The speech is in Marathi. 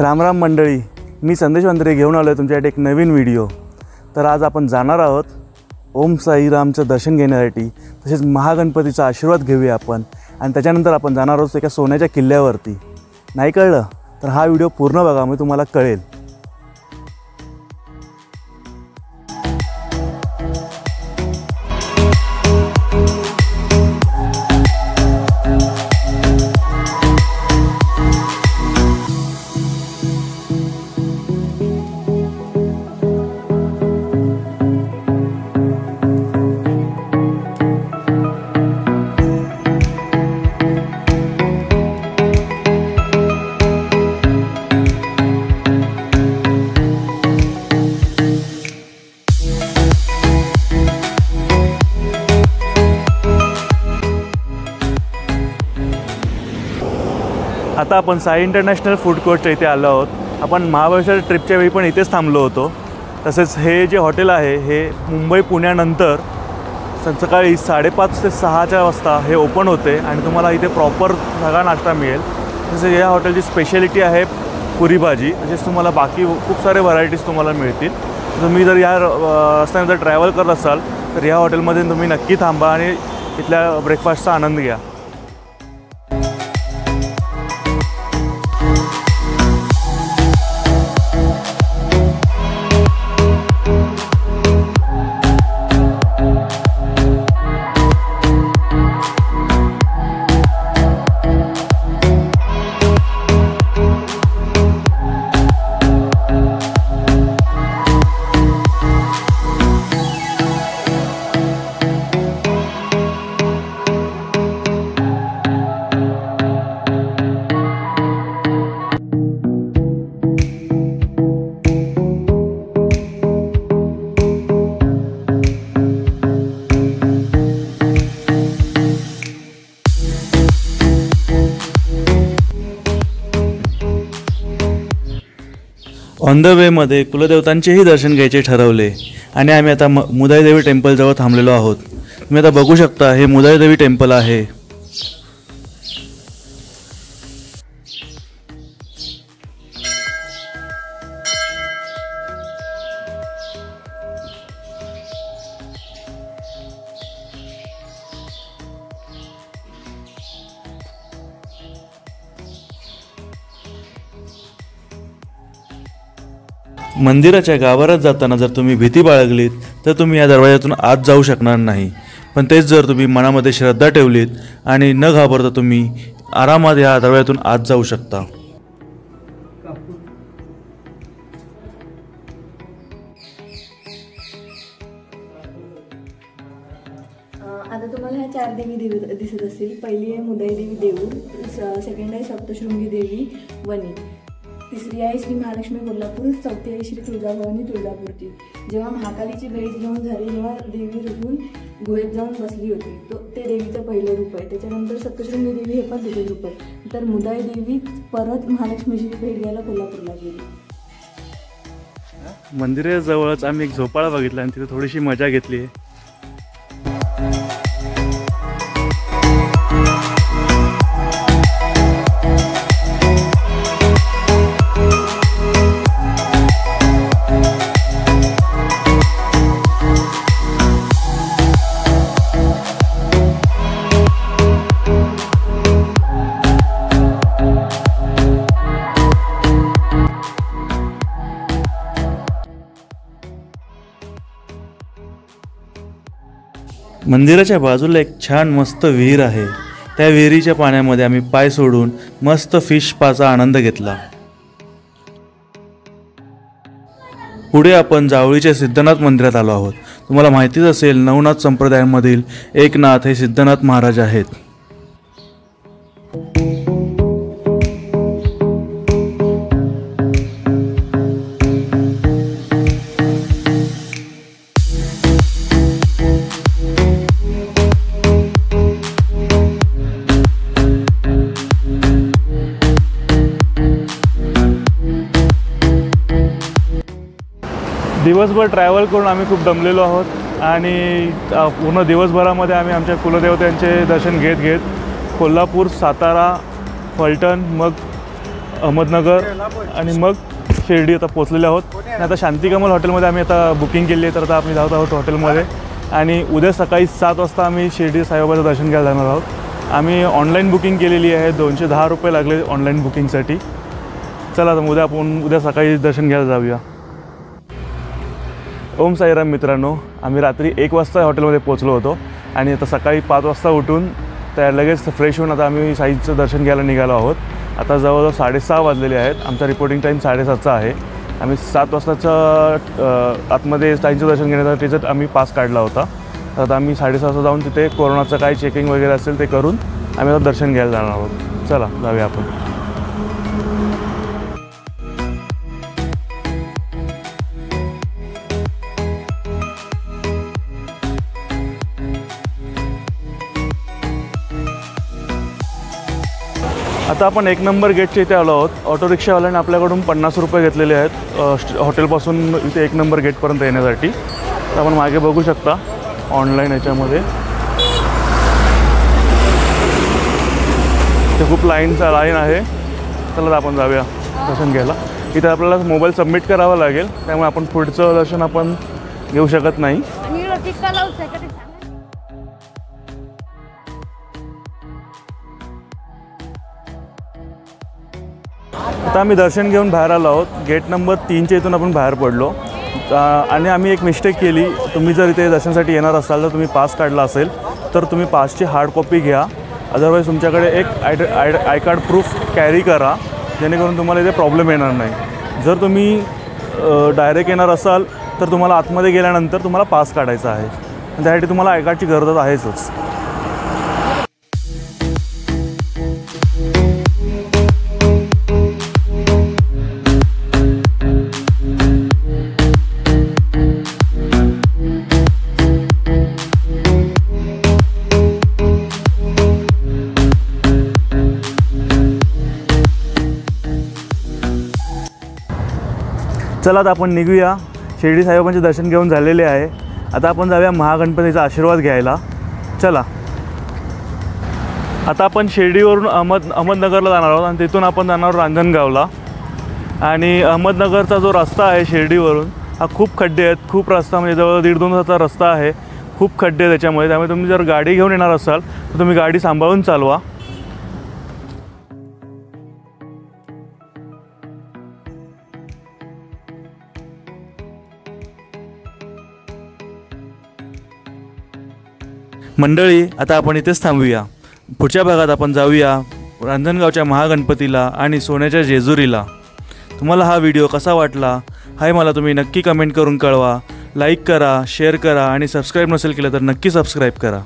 रामराम मंडळी मी संदेश वंद्रे घेऊन आलो आहे तुमच्यासाठी एक नवीन व्हिडिओ. तर आज आपण जाणार आहोत ओम साईरामचं दर्शन घेण्यासाठी. तसेच महागणपतीचा आशीर्वाद घेऊया आपण. आणि त्याच्यानंतर आपण जाणार आहोत एका सोन्याच्या किल्ल्यावरती. नाही कळलं? तर हा व्हिडिओ पूर्ण बघा मी तुम्हाला कळेल. आता आपण साई इंटरनॅशनल फूड कोर्टच्या इथे आलो आहोत. आपण महाबळेश्वर ट्रिपच्या वेळी पण इथेच थांबलो होतो. तसेच हे जे हॉटेल आहे हे मुंबई पुण्यानंतर सकाळी साडेपाच ते सहाच्या वाजता हे ओपन होते आणि तुम्हाला इथे प्रॉपर सगळा नाश्ता मिळेल. तसेच या हॉटेलची स्पेशालिटी आहे पुरी भाजी तसेच तुम्हाला बाकी खूप सारे व्हरायटीज तुम्हाला मिळतील. तुम्ही जर या रस्त्याने जर ट्रॅव्हल करत असाल तर या हॉटेलमध्ये तुम्ही नक्की थांबा आणि इथल्या ब्रेकफास्टचा आनंद घ्या. ऑन द वेमध्ये कुलदेवतांचेही दर्शन घ्यायचे ठरवले. आणि आम्ही आता म मुदाईदेवी टेम्पलजवळ थांबलेलो आहोत. तुम्ही आता बघू शकता हे मुदाईदेवी टेम्पल आहे. मंदिराच्या गावारात जाताना जर तुम्ही भीती बाळगलीत तर तुम्ही या दरवाजातून आत जाऊ शकणार नाही. पण तेच जर तुम्ही मनामध्ये श्रद्धा ठेवलीत आणि न घाबरता तुम्ही आरामात या दरवाजातून आत जाऊ शकता. आता तुम्हाला ह्या चार देवी देवी दिसत असतील. पहिली आहे मुदय देवी देऊ सेकंड आहे सप्तशृंगी देवी वनी तिसरी आहे श्री महालक्ष्मी कोल्हापूर चौथी आहे श्री तुळजाभवानी तुळजापूरची. जेव्हा महाकालीची भेट घेऊन झाली तेव्हा देवी रुजून गुहेत जाऊन बसली होती. तो ते देवीचं पहिलं रूप आहे. त्याच्यानंतर सप्तशृंगी देवी हे पण तिथे रूप आहे. तर मुदाई देवी परत महालक्ष्मीची भेट घ्यायला कोल्हापूरला गेली. मंदिराजवळच आम्ही एक झोपाळा बघितला आणि तिथे थोडीशी मजा घेतली. आहे मंदिराच्या बाजूला एक छान मस्त विहीर आहे. त्या विहिरीच्या पाण्यामध्ये आम्ही पाय सोडून मस्त फिश पाचा आनंद घेतला. पुढे आपण जावळीच्या सिद्धनाथ मंदिरात आलो आहोत. तुम्हाला माहितीच असेल नवनाथ संप्रदायामधील एकनाथ हे सिद्धनाथ महाराज आहेत. दिवसभर ट्रॅव्हल करून आम्ही खूप दमलेलो आहोत. आणि पूर्ण दिवसभरामध्ये आम्ही आमच्या कुलदेवतांचे दर्शन घेत घेत कोल्हापूर सातारा फलटण मग अहमदनगर आणि मग शिर्डी आता पोचलेले आहोत. आणि आता शांतिकमल हॉटेलमध्ये आम्ही आता बुकिंग केली आहे तर आता आम्ही जात आहोत हॉटेलमध्ये. आणि उद्या सकाळी सात वाजता आम्ही शिर्डी साईबाबाचं दर्शन घ्यायला जाणार आहोत. आम्ही ऑनलाईन बुकिंग केलेली आहे दोनशे दहा रुपये लागले ऑनलाईन बुकिंगसाठी चला तर उद्या आपण उद्या सकाळी दर्शन घ्यायला जाऊया. ओम साईराम मित्रांनो आम्ही रात्री एक वाजता हॉटेलमध्ये पोचलो होतो आणि आता सकाळी पाच वाजता उठून त्या लगेच फ्रेश होऊन आता आम्ही साईचं दर्शन घ्यायला निघालो आहोत. आता जवळजवळ साडेसहा वाजलेले आहेत. आमचा रिपोर्टिंग टाईम साडेसातचा आहे. आम्ही सात वाजताचं आतमध्ये साईंचं दर्शन घेण्यासाठीच आम्ही पास काढला होता. तर आता आम्ही साडेसहा वाजता जाऊन तिथे कोरोनाचं काय चेकिंग वगैरे असेल ते करून आम्ही आता दर्शन घ्यायला जाणार आहोत. चला जाऊया आपण. आता आपण एक नंबर गेटच्या इथे आलो आहोत. ऑटो रिक्षावाल्याने आपल्याकडून पन्नास रुपये घेतलेले आहेत. हॉटेलपासून इथे एक नंबर गेटपर्यंत येण्यासाठी. तर आपण मागे बघू शकता ऑनलाईन याच्यामध्ये. इथे खूप लाईनचा लाईन आहे. चला आपण जाऊया दर्शन घ्यायला. इथे आपल्याला मोबाईल सबमिट करावा लागेल. त्यामुळे आपण पुढचं दर्शन आपण घेऊ शकत नाही. आता आम्ही दर्शन घेऊन बाहेर आलो आहोत. गेट नंबर तीनच्या इथून आपण बाहेर पडलो. आणि आम्ही एक मिस्टेक केली. तुम्ही जर इथे दर्शनासाठी येणार असाल तर तुम्ही पास काढला असेल तर तुम्ही पासची हार्ड कॉपी घ्या. अदरवाईज तुमच्याकडे एक ID ID I card proof carry करा जेणेकरून तुम्हाला इथे प्रॉब्लेम येणार नाही. जर तुम्ही डायरेक्ट येणार असाल तर तुम्हाला आतमध्ये गेल्यानंतर तुम्हाला पास काढायचा आहे. त्यासाठी तुम्हाला आय कार्डची गरज आहेच. चला आता आपण निघूया. शिर्डी साईबाबांचे दर्शन घेऊन झालेले आहे. आता आपण जाऊया महागणपतीचा आशीर्वाद घ्यायला. चला. आता आपण शिर्डीवरून अहमद अहमदनगरला जाणार आहोत आणि तिथून आपण जाणार आहोत रांजणगावला. आणि अहमदनगरचा जो रस्ता आहे शिर्डीवरून हा खूप खड्डे आहेत. खूप रस्ता म्हणजे जवळ दीड दोन तासाचा रस्ता आहे. खूप खड्डे त्याच्यामुळे. त्यामुळे तुम्ही जर गाडी घेऊन येणार असाल तर तुम्ही गाडी सांभाळून चालवा. मंडळी आता आपण इथेच थांबूया. पुढच्या भागात आपण जाऊया रांजणगावच्या महागणपतीला आणि सोन्याच्या जेजुरीला. तुम्हाला हा व्हिडिओ कसा वाटला? हाय मला तुम्ही नक्की कमेंट करून कळवा. लाईक करा शेअर करा आणि सबस्क्राईब नसेल केलं तर नक्की सबस्क्राईब करा.